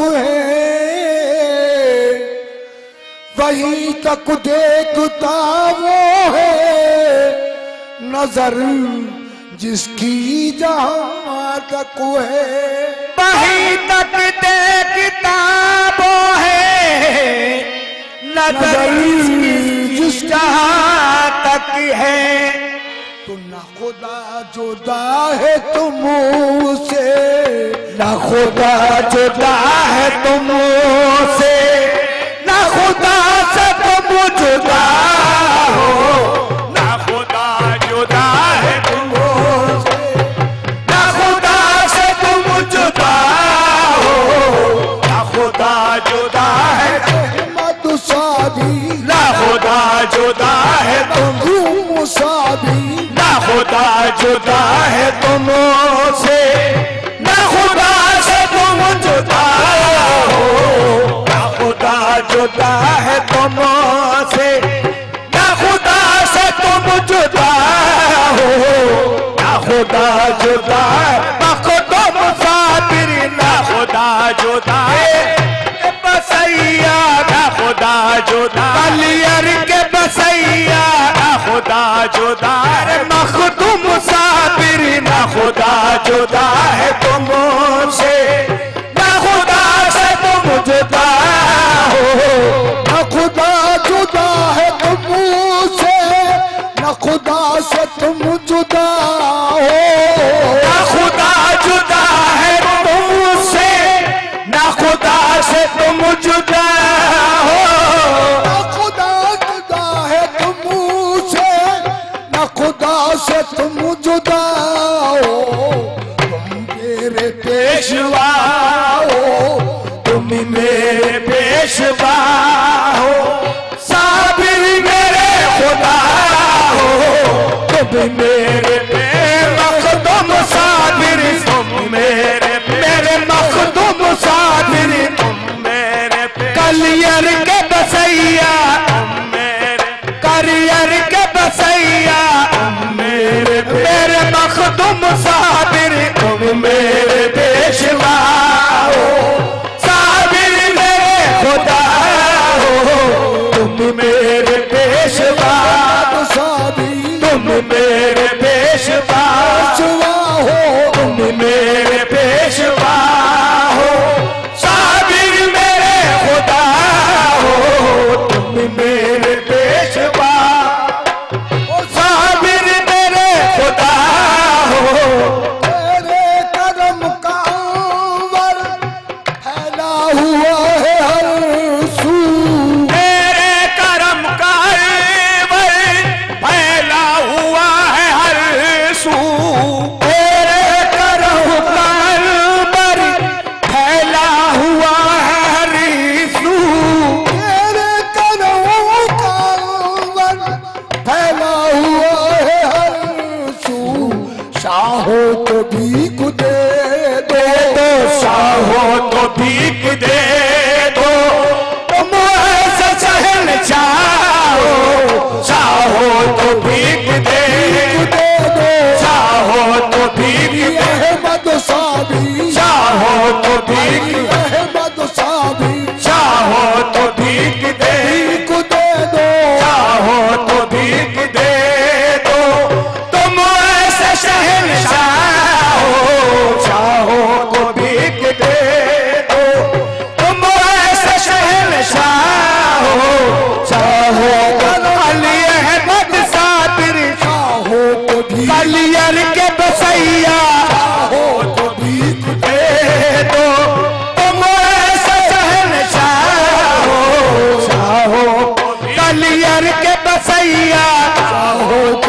तक है वहीं तक देखता वो है नज़र जिसकी जहाँ तक है। वहीं तक देखता वो है नज़र जिस जहाँ तक है। तो न खुदा जुदा है तुम से न खुदा जुदा है तुमसे न खुदा से तुम जुदा हो। खुदा जुदा है तुमसे। ना खुदा से तुम जुदा हो। ना खुदा जुदा है तुमसे। ना खुदा से तुम जुदा हो। ना खुदा जुदा मखदो मुसाफिर ना खुदा जुदा है। बसैया, ना खुदा जुदा। कलियर के खुदा, जुदा रे मखदूम साबिर, ना खुदा, जुदा है तुमसे ना खुदा से तुम जुदा हो। ना खुदा, जुदा है तुम से न खुदा खुदा से तुम जुदा हो तुम मेरे पेशवा हो, तुम मेरे पेशवा हो। साबिर मेरे खुदा हो, तुम मेरे मखदुम साबिर तुम मेरे मेरे मखदुम साबिर तुम मेरे कलियर के बसैया साबिर तुम मेरे पेशवा हो साबिर मेरे खुदा हो। तुम मेरे पेशवा तुम मेरे पेशवा हो तुम मेरे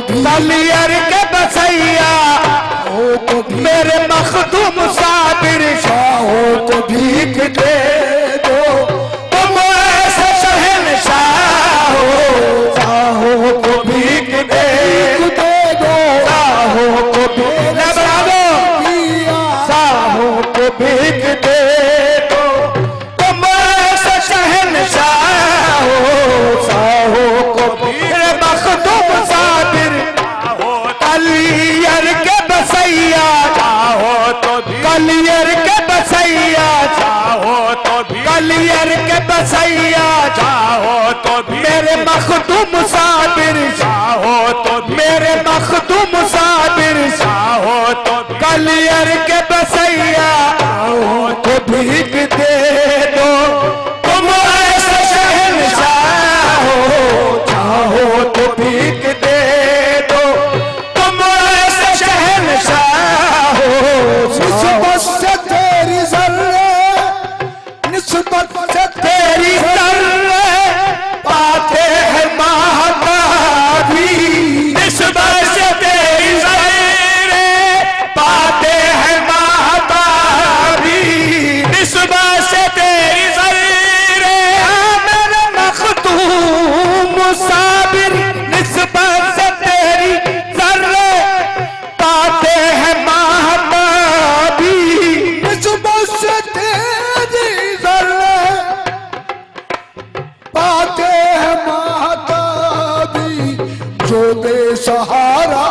कलियर के बसैया मेरे मखदूम साबिर चाहो तो भीख दे। मुसाबिर हो तो मेरे मखदूम मुसाबिर हो तो कलियर के बसैया हो तो भीख दे सहारा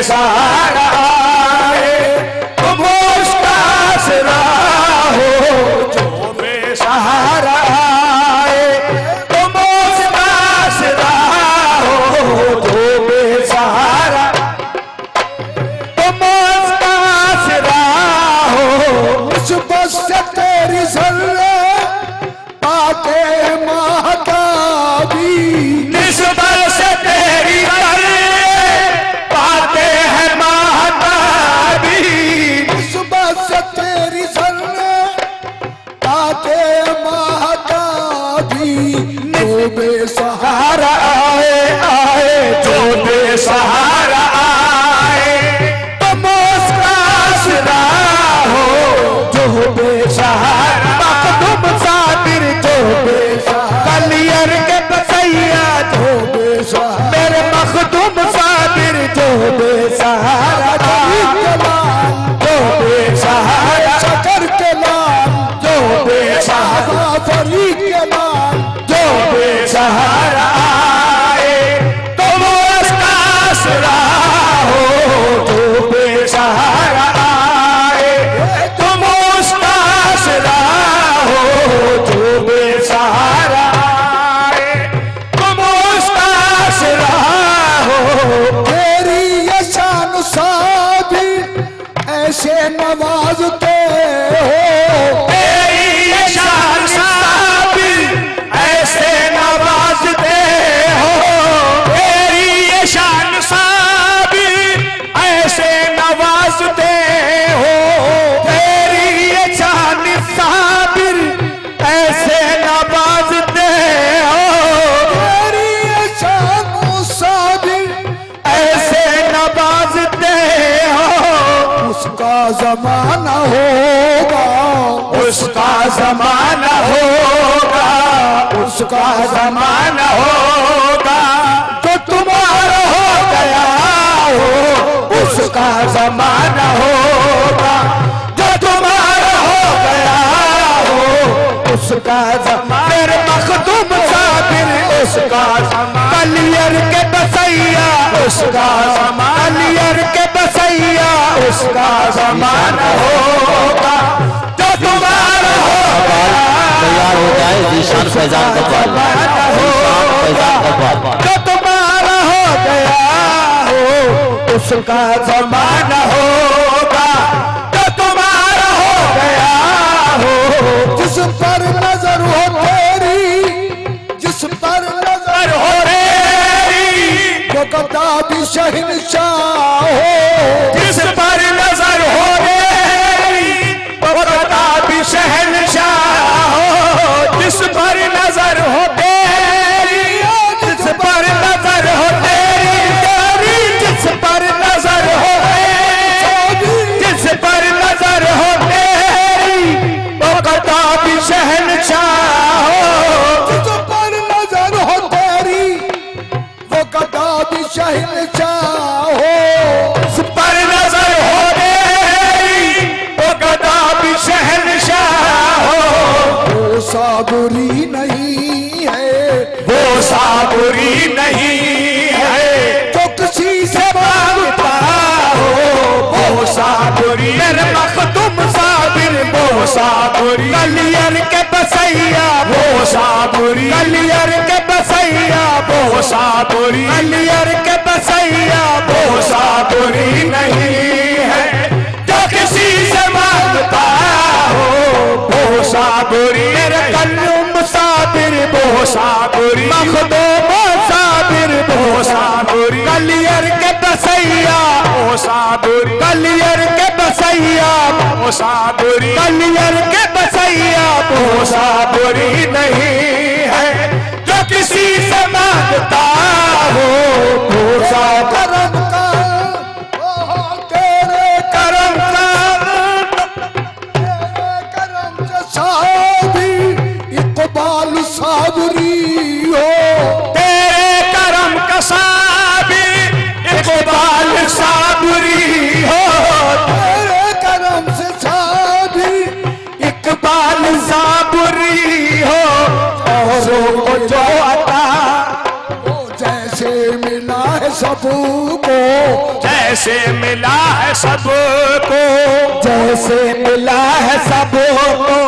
esa जमाना होगा उसका जमाना होगा। जो तुम्हारा हो गया हो उसका जमाना होगा। जो तुम्हारा हो गया हो उसका जमा मखदूम सा उसका कलियर के बसैया उसका जमाना। कलियर के बसैया। का जमाना होगा तो तुम्हारा हो गया हो। जिस पर नज़र हो तेरी जिस पर नज़र हो रे तो कदा भी शहनशाह। साबुरी नहीं है। वो साबुरी नहीं है। जो किसी से माँगता हो वो साबुरी मेरे मखदुम साबिर वो साबुरी कलियर के बसैया। वो साबुरी कलियर के बसैया। वो साबुरी कलियर के बसैया। वो साबुरी नहीं है। से माँगता हो वो साबुरी। मेरे कल्लुम साबिर वो साबुरी। मखदुम साबिर वो साबुरी। कलियर के बसैया वो साबुरी। कलियर के बसैया वो साबुरी। कलियर के बसैया वो साबुरी। नहीं सबको जैसे मिला है सबको। जैसे मिला है सबको।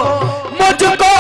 मुझको